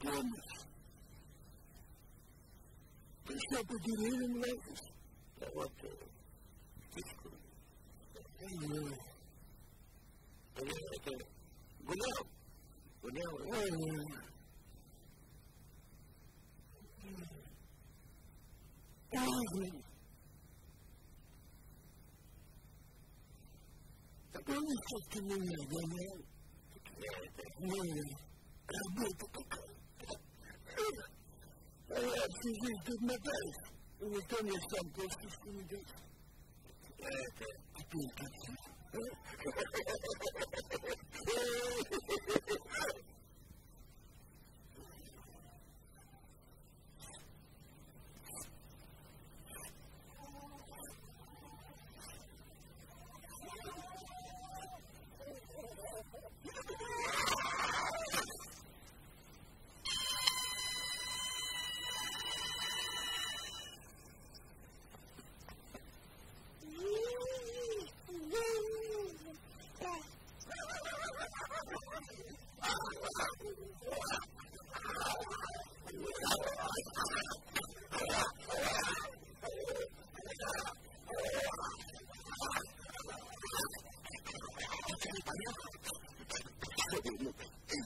помощь. Ты что, по деревьям лазишь? Да вот, птичку. Ой, Я это гулял, гулял, ой. Ой. Да помнишь, как ты меня гонял? работа такая. А я всю жизнь тут мотаюсь. И никто мне сам косточку не даст. я это, Теперь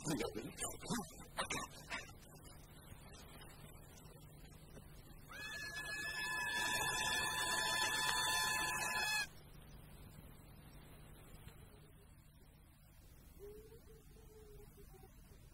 как опять,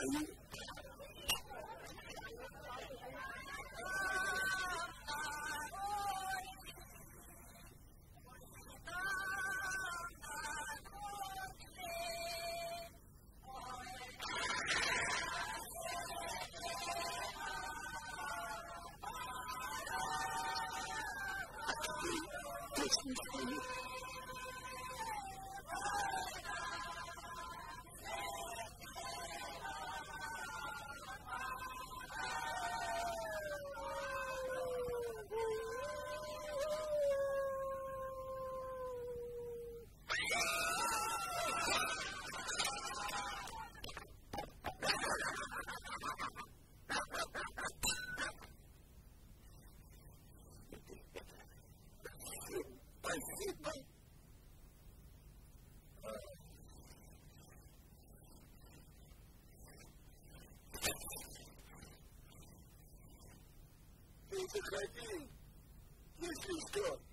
啊，大河里，我是大河的亲，我是大河的亲兄弟，我亲兄弟。Спасибо. Ты заходи, если что.